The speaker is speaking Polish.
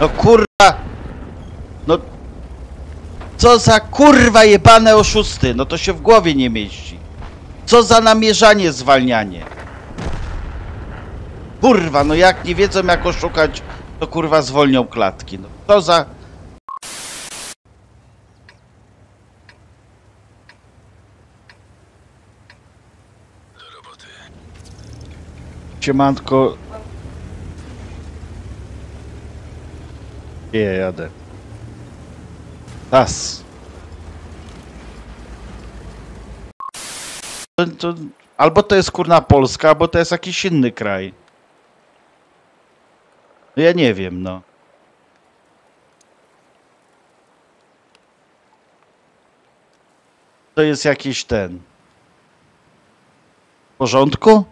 No kurwa! No... Co za kurwa jebane oszusty? No to się w głowie nie mieści. Co za namierzanie, zwalnianie? Kurwa, no jak nie wiedzą jak oszukać, to kurwa zwolnią klatki. No co za... Siemanko. Nie, jadę. Tas. To, to, albo to jest kurna Polska, albo to jest jakiś inny kraj. No ja nie wiem, no. To jest jakiś ten. W porządku?